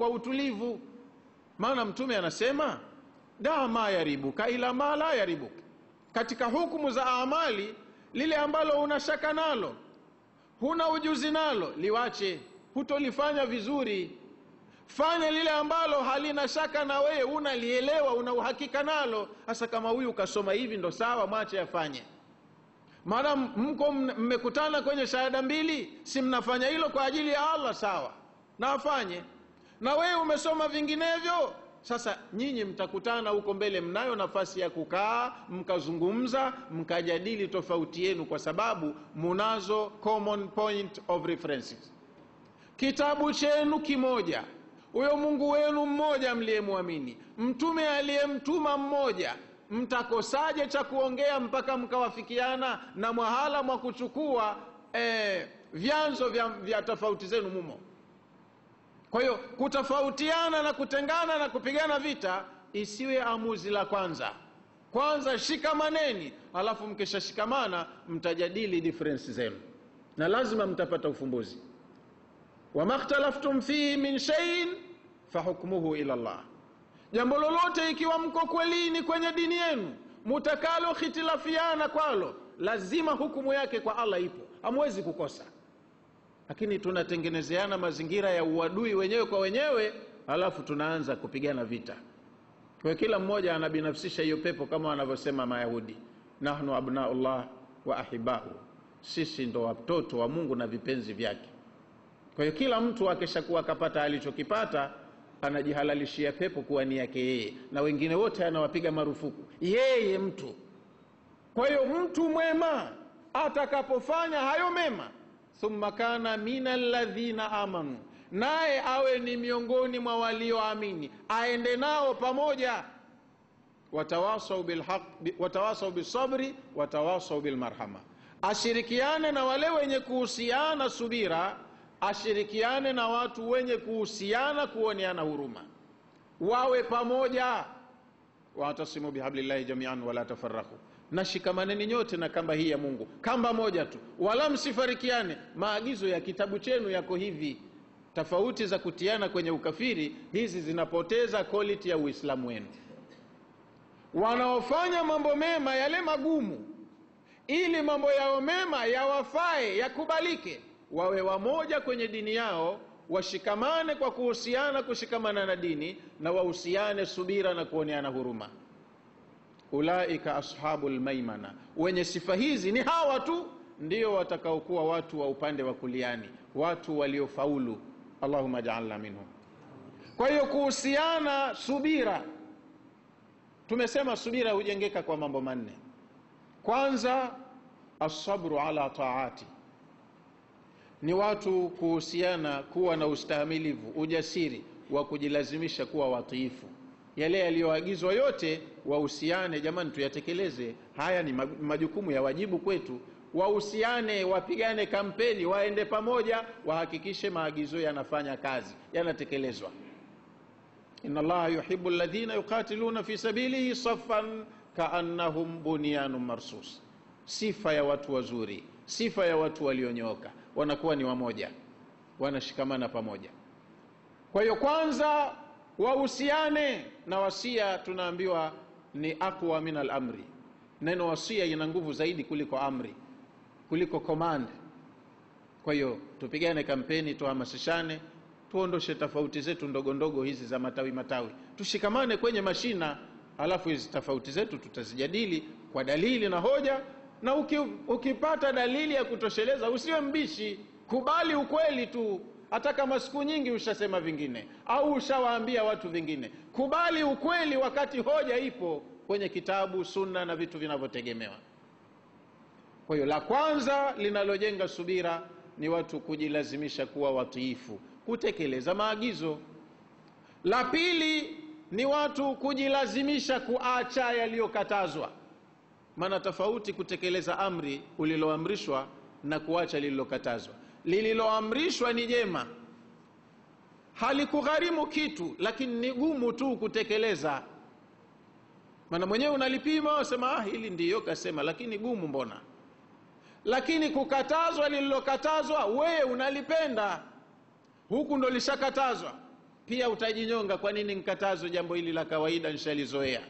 kwa utulivu. Maana mtume anasema da ma yaribuka ila ma la yaribuka katika hukumu za amali lile ambalo unashaka nalo huna ujuzi nalo liwache hutolifanya vizuri. Fanya lile ambalo halina shaka na wewe unalielewa una uhakika nalo. Hasa kama huyu ukasoma hivi ndo sawa mwache afanye. Maana mko mmekutana kwenye shahada mbili si mnafanya hilo kwa ajili ya allah sawa. Na afanye na wewe umesoma vinginevyo? Sasa nyinyi mtakutana huko mbele mnayo nafasi ya kukaa mkazungumza mkajadili tofauti yenu kwa sababu munazo common point of references. Kitabu chenu kimoja. Huyo mungu wenu mmoja mliyemwamini. Mtume aliyemtuma mmoja. Mtakosaje cha kuongea mpaka mkawafikiana na mwahala mwa kuchukua eh, vyanzo vya, vya tofauti zenu mumo kwa hiyo kutofautiana na kutengana na kupigana vita isiwe amuzi la kwanza. Kwanza shikamaneni alafu mkishashikamana mtajadili difference zenu. Na lazima mtapata ufumbuzi. Wamakhtalaftum fihi min shaiin fahukmuhu ila llah jambo lolote ikiwa mko kwelini kwenye dini yenu mutakalo khitilafiana kwalo lazima hukumu yake kwa allah ipo. Hamwezi kukosa lakini tunatengenezeana mazingira ya uadui wenyewe kwa wenyewe alafu tunaanza kupigana vita. Kwa kila mmoja anabinafsisha hiyo pepo kama wanavyosema mayahudi. Nahnu abnaullah wa ahibahu sisi ndo watoto wa mungu na vipenzi vyake. Kwa hiyo kila mtu akishakuwa akapata alichokipata anajihalalishia pepo kuwa ni yake yeye. Na wengine wote anawapiga marufuku. Yeye mtu. Kwa hiyo mtu mwema atakapofanya hayo mema thumma kana min alladhina amanu. Naye awe ni miongoni mwa walioamini. Aende nao pamoja. Watawasau bilhaq watawasau bisabri watawasau bilmarhama. Ashirikiane na wale wenye kuhusiana subira. Ashirikiane na watu wenye kuhusiana kuoneana huruma. Wawe pamoja. Watasimu bihablillahi jamian wala tafaraku na shikamaneni nyote na kamba hii ya mungu. Kamba moja tu. Wala msifarikiane. Maagizo ya kitabu chenu yako hivi. Tofauti za kutiana kwenye ukafiri hizi zinapoteza quality ya uislamu wenu. Wanaofanya mambo mema yale magumu ili mambo yao mema yawafae yakubalike wawe wamoja kwenye dini yao washikamane kwa kuhusiana kushikamana na dini na wahusiane subira na kuoneana huruma ulaika ashabu lmaimana wenye sifa hizi ni hawa tu ndio watakaokuwa watu wa upande wa kuliani watu waliofaulu. Allahuma jaalna minhum. Kwa hiyo kuhusiana subira tumesema subira hujengeka kwa mambo manne. Kwanza asabru ala taati. Ni watu kuhusiana kuwa na ustahimilivu, ujasiri wa kujilazimisha kuwa watiifu yale yaliyoagizwa yote wahusiane jamani tuyatekeleze. Haya ni majukumu ya wajibu kwetu. Wahusiane wapigane kampeni waende pamoja wahakikishe maagizo yanafanya kazi yanatekelezwa. Inna llaha yuhibu ladhina yuqatiluna fi sabilihi safan kaannahum bunyanun marsus. Sifa ya watu wazuri sifa ya watu walionyooka wanakuwa ni wamoja wanashikamana pamoja. Kwa hiyo kwanza wahusiane na wasia tunaambiwa ni aqwa min alamri. Neno wasia ina nguvu zaidi kuliko amri kuliko command. Kwa hiyo tupigane kampeni tuhamasishane tuondoshe tofauti zetu ndogo ndogo hizi za matawi matawi. Tushikamane kwenye mashina alafu hizi tofauti zetu tutazijadili kwa dalili na hoja na uki, ukipata dalili ya kutosheleza usiwe mbishi. Kubali ukweli tu hata kama siku nyingi ushasema vingine au ushawaambia watu vingine. Kubali ukweli wakati hoja ipo kwenye kitabu sunna na vitu vinavyotegemewa. Kwa hiyo la kwanza linalojenga subira ni watu kujilazimisha kuwa watiifu kutekeleza maagizo. La pili ni watu kujilazimisha kuacha yaliyokatazwa. Maana tofauti kutekeleza amri uliloamrishwa na kuacha lililokatazwa lililoamrishwa ni jema. Halikugharimu kitu lakini ni gumu tu kutekeleza. Maana mwenyewe unalipima wasema ah, hili ndiyo kasema lakini gumu mbona? Lakini kukatazwa lililokatazwa wewe unalipenda. Huku ndo lishakatazwa. Pia utajinyonga kwa nini nkatazwe jambo hili la kawaida nshalizoea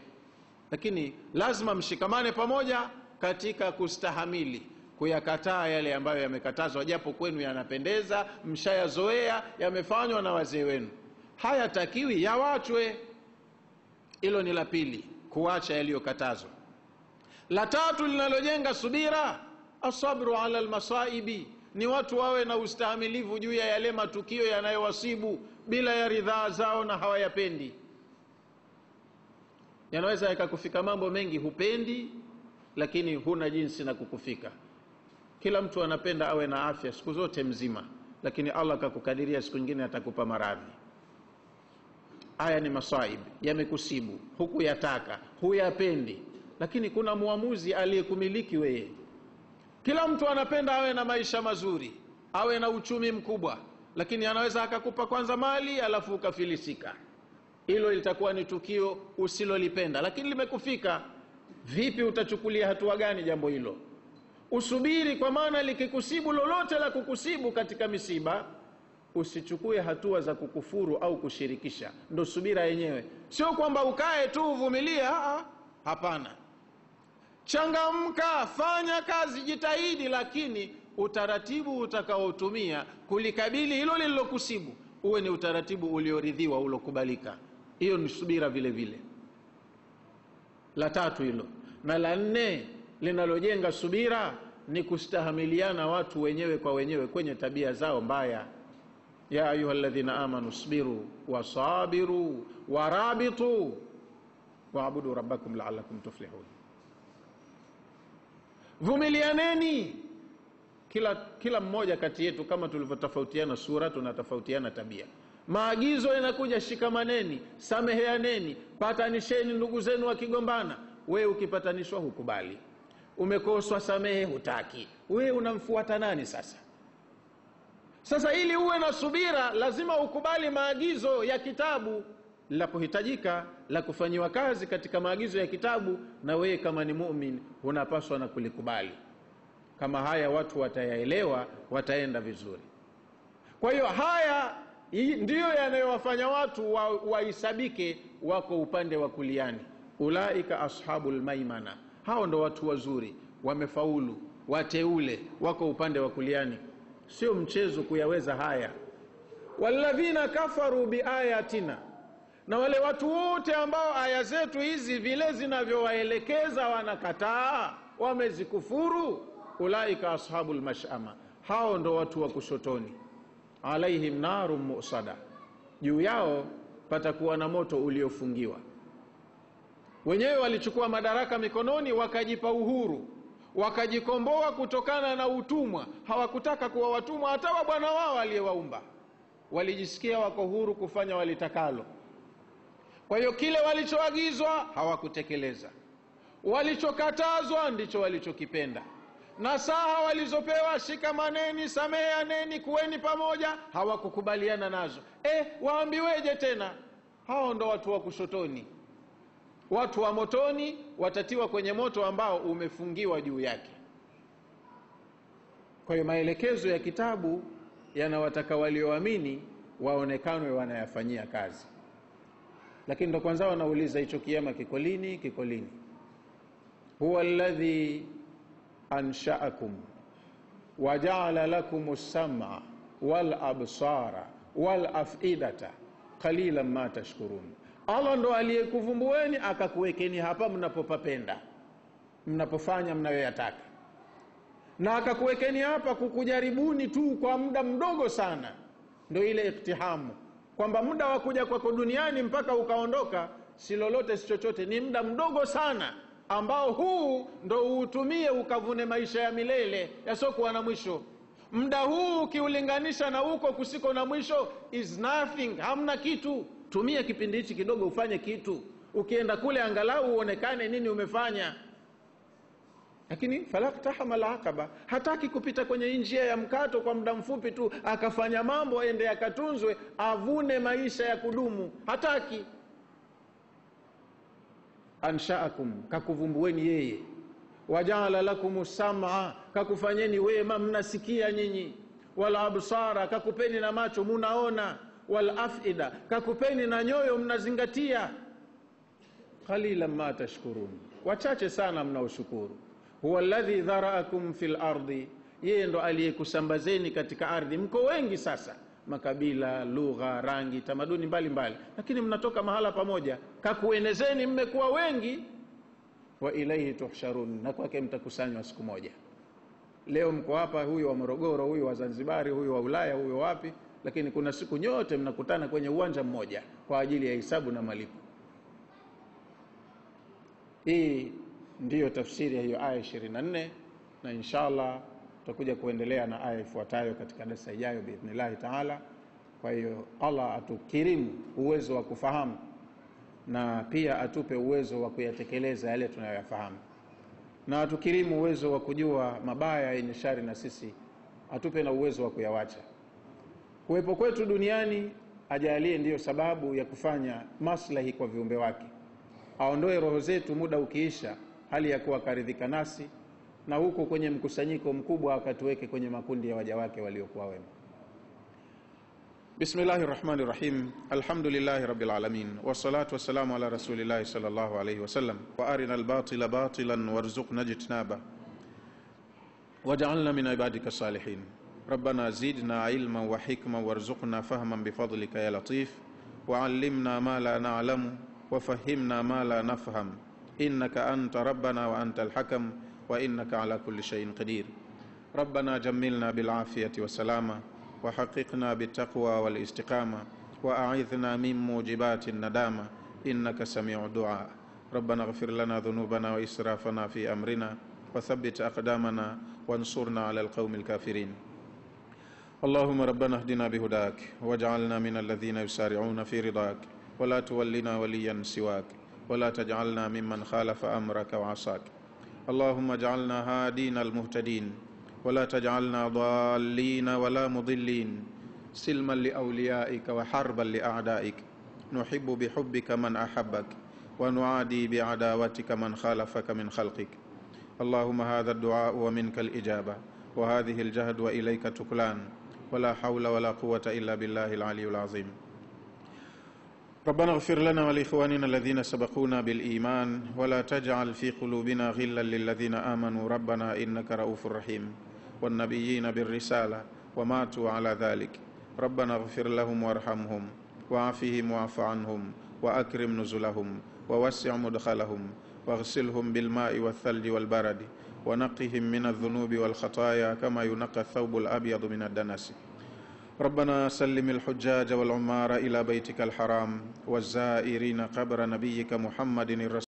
lakini lazima mshikamane pamoja katika kustahamili kuyakataa yale ambayo yamekatazwa. Japo kwenu yanapendeza mshayazoea yamefanywa na wazee wenu. Hayatakiwi yawachwe. Hilo ni la pili kuacha yaliyokatazwa. La tatu linalojenga subira asabru ala lmasaibi ni watu wawe na ustahamilivu juu ya yale matukio yanayowasibu bila ya ridhaa zao na hawayapendi. Yanaweza yakakufika mambo mengi hupendi lakini huna jinsi na kukufika kila mtu anapenda awe na afya siku zote mzima lakini allah akakukadiria siku nyingine atakupa maradhi. Haya ni masaib yamekusibu huku yataka huyapendi lakini kuna mwamuzi aliyekumiliki weye kila mtu anapenda awe na maisha mazuri awe na uchumi mkubwa lakini anaweza akakupa kwanza mali alafu ukafilisika. Hilo litakuwa ni tukio usilolipenda lakini limekufika. Vipi utachukulia hatua gani jambo hilo usubiri kwa maana likikusibu lolote la kukusibu katika misiba usichukue hatua za kukufuru au kushirikisha. Ndo subira yenyewe. Sio kwamba ukae tu uvumilie hapana. Changamka fanya kazi jitahidi lakini utaratibu utakaotumia kulikabili hilo lililokusibu uwe ni utaratibu ulioridhiwa ulokubalika hiyo ni subira vile vile. La tatu hilo. Na la nne linalojenga subira ni kustahamiliana watu wenyewe kwa wenyewe kwenye tabia zao mbaya. Ya ayuha alladhina amanu sbiru wasabiru warabitu waabudu rabbakum laalakum tuflihun. Vumilianeni kila kila mmoja kati yetu kama tulivyotofautiana sura tunatofautiana tabia. Maagizo yanakuja shikamaneni sameheaneni patanisheni ndugu zenu wakigombana. Wewe ukipatanishwa hukubali umekoswa samehe hutaki. Wewe unamfuata nani sasa? Sasa ili uwe na subira lazima ukubali maagizo ya kitabu. La kuhitajika la kufanyiwa kazi katika maagizo ya kitabu na wewe kama ni mumin unapaswa na kulikubali. Kama haya watu watayaelewa wataenda vizuri. Kwa hiyo haya ndiyo yanayowafanya watu waisabike wa wako upande wa kuliani. Ulaika ashabu lmaimana hao ndo watu wazuri wamefaulu wateule wako upande wa kuliani. Sio mchezo kuyaweza haya. Walladhina kafaru biayatina na wale watu wote ambao aya zetu hizi vile zinavyowaelekeza wanakataa wamezikufuru. Ulaika ashabu lmashama hao ndo watu wa kushotoni. Alaihim narun musada juu yao patakuwa na moto uliofungiwa wenyewe walichukua madaraka mikononi wakajipa uhuru. Wakajikomboa kutokana na utumwa. Hawakutaka kuwa watumwa hata wa bwana wao aliyewaumba. Walijisikia wako huru kufanya walitakalo. Kwa hiyo kile walichoagizwa hawakutekeleza. Walichokatazwa ndicho walichokipenda. Na saha walizopewa shikamaneni sameheaneni kuweni pamoja hawakukubaliana nazo. E, waambiweje tena? Hao ndo watu wa kushotoni watu wa motoni watatiwa kwenye moto ambao umefungiwa juu yake. Kwa hiyo maelekezo ya kitabu yanawataka walioamini waonekanwe wanayafanyia kazi. Lakini ndo kwanza wanauliza hicho kiama kiko lini? Kiko lini? Huwa ladhi anshaakum wajaala lakum lsama walabsara walafidata qalilan ma tashkurun allah ndo aliyekuvumbueni akakuwekeni hapa mnapopapenda mnapofanya mnayoyataka. Na akakuwekeni hapa kukujaribuni tu kwa muda mdogo sana. Ndo ile iktihamu kwamba muda wa kuja kwako duniani mpaka ukaondoka si lolote si chochote ni muda mdogo sana ambao huu ndo uutumie ukavune maisha ya milele yasiokuwa na mwisho. Muda huu ukiulinganisha na huko kusiko na mwisho is nothing hamna kitu tumia kipindi hichi kidogo ufanye kitu. Ukienda kule angalau uonekane nini umefanya. Lakini falaktahama laqaba hataki kupita kwenye njia ya mkato kwa muda mfupi tu akafanya mambo aende akatunzwe avune maisha ya kudumu. Hataki. Anshaakum kakuvumbueni yeye. Wajaala lakum samaa kakufanyeni wema mnasikia nyinyi. Wala absara kakupeni na macho munaona walafida kakupeni na nyoyo mnazingatia. Qalila ma tashkurun wachache sana mnaoshukuru. Huwa alladhi dharaakum fil ardi, yeye ndo aliyekusambazeni katika ardhi. Mko wengi sasa makabila lugha rangi tamaduni mbalimbali mbali. lakini mnatoka mahala pamoja. Kakuenezeni mmekuwa wengi. Wa ilaihi tuhsharun na kwake mtakusanywa siku moja. Leo mko hapa huyu wa morogoro huyu wa zanzibari huyu wa ulaya huyu wapi lakini kuna siku nyote mnakutana kwenye uwanja mmoja kwa ajili ya hisabu na malipo. Hii ndiyo tafsiri ya hiyo aya 24 na inshallah tutakuja kuendelea na aya ifuatayo katika darasa ijayo biidhnillahi taala. Kwa hiyo allah atukirimu uwezo wa kufahamu na pia atupe uwezo wa kuyatekeleza yale tunayoyafahamu. Na atukirimu uwezo wa kujua mabaya yenye shari na sisi atupe na uwezo wa kuyawacha kuwepo kwetu duniani ajalie ndiyo sababu ya kufanya maslahi kwa viumbe wake. Aondoe roho zetu muda ukiisha hali ya kuwa karidhika nasi na huko kwenye mkusanyiko mkubwa akatuweke kwenye makundi ya waja wake waliokuwa wema. Bismillahi rahmani rahim. Alhamdulillahi rabbil alamin. Wassalatu wassalamu ala rasulillahi sallallahu alayhi wasallam. Wa arina albatila batilan warzuqna jitnaba. Waj'alna min ibadika salihin ربنا زدنا علما وحكما وارزقنا فهما بفضلك يا لطيف. وعلمنا ما لا نعلم وفهمنا ما لا نفهم. إنك أنت ربنا وأنت الحكم وإنك على كل شيء قدير. ربنا جملنا بالعافية والسلامة وحققنا بالتقوى والاستقامة وأعذنا من موجبات الندامة. إنك سميع الدعاء. ربنا اغفر لنا ذنوبنا وإسرافنا في أمرنا وثبت أقدامنا وانصرنا على القوم الكافرين. اللهم ربنا اهدنا بهداك واجعلنا من الذين يسارعون في رضاك ولا تولنا وليا سواك ولا تجعلنا ممن خالف أمرك وعصاك. اللهم اجعلنا هادين المهتدين ولا تجعلنا ضالين ولا مضلين سلما لأوليائك وحربا لأعدائك. نحب بحبك من أحبك ونعادي بعداوتك من خالفك من خلقك. اللهم هذا الدعاء ومنك الإجابة وهذه الجهد وإليك تكلان. ولا حول ولا قوة إلا بالله العلي العظيم. ربنا اغفر لنا ولإخواننا الذين سبقونا بالإيمان ولا تجعل في قلوبنا غلا للذين آمنوا. ربنا إنك رؤوف رحيم. والنبيين بالرسالة وماتوا على ذلك. ربنا اغفر لهم وارحمهم وعافهم واعف عنهم وأكرم نزلهم ووسع مدخلهم واغسلهم بالماء والثلج والبرد ونقهم من الذنوب والخطايا كما ينقى الثوب الأبيض من الدنس. ربنا سلم الحجاج والعمار إلى بيتك الحرام والزائرين قبر نبيك محمد الرسول.